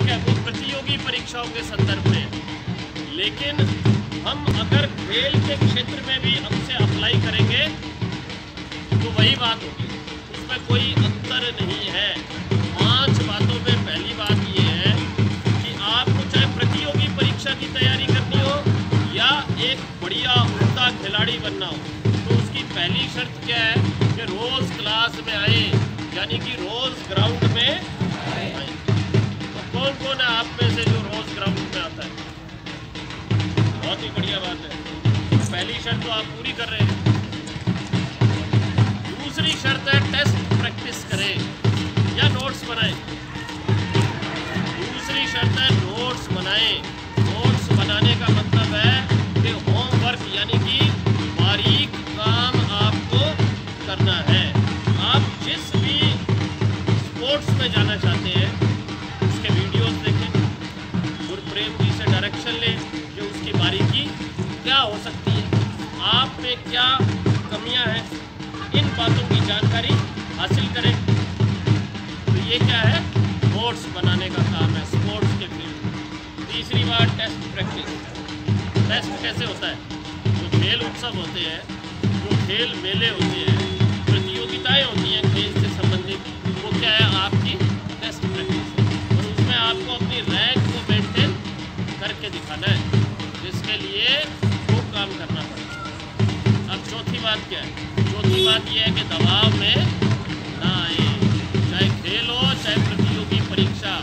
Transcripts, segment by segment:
प्रतियोगी परीक्षाओं के संदर्भ में। लेकिन हम अगर खेल के क्षेत्र में भी हमसे अप्लाई करेंगे तो वही बात होगी। उसमें कोई अंतर नहीं है। पाँच बातों में पहली बात ये है कि आपको चाहे प्रतियोगी परीक्षा की तैयारी करनी हो या एक बढ़िया उमदा खिलाड़ी बनना हो तो उसकी पहली शर्त क्या है कि रोज़ क्लास में आए, यानी कि रोज़ ग्राउंड में आए। बहुत ही बढ़िया बात है। पहली शर्त तो आप पूरी कर रहे हैं। दूसरी शर्त है टेस्ट प्रैक्टिस करें या नोट्स बनाएँ। दूसरी शर्त है नोट्स बनाएँ। नोट्स बनाने का मतलब है कि होमवर्क यानी कि बारीक काम आपको करना है। आप जिस भी स्पोर्ट्स में जाना चाहते हैं हो सकती है? आप में क्या कमियाँ हैं? इन बातों की जानकारी हासिल करें। तो ये क्या है? नोट्स बनाने का काम है, स्पोर्ट्स के फ़ील्ड। तीसरी बात टेस्ट प्रैक्टिस। टेस्ट कैसे होता है? जो खेल उत्सव होते हैं, जो खेल मेले होते हैं, प्रतियोगिताएँ होती हैं खेल से संबंधित, वो क्या है? आपकी टेस्ट प्रैक्टिस। और उसमें आपको अपनी रैंक को मेंटेन करके दिखाना है, जिसके लिए काम करना पड़ेगा अब चौथी बात क्या है? चौथी बात यह है कि दबाव में ना आए। चाहे खेल हो, चाहे प्रतियोगी परीक्षा,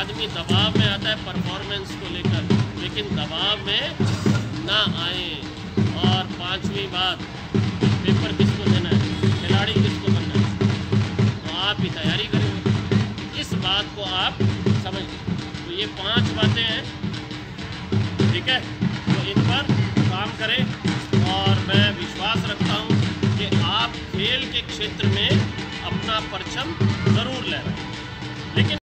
आदमी दबाव में आता है परफॉर्मेंस को लेकर, लेकिन दबाव में ना आए। और पांचवी बात पेपर किसको देना है? खिलाड़ी किसको बनना है? तो आप ही तैयारी करेंगे इस बात को आप समझ तो ये पाँच बातें हैं। ठीक है? इन पर काम करें। और मैं विश्वास रखता हूँ कि आप खेल के क्षेत्र में अपना परचम ज़रूर ले रहे लेकिन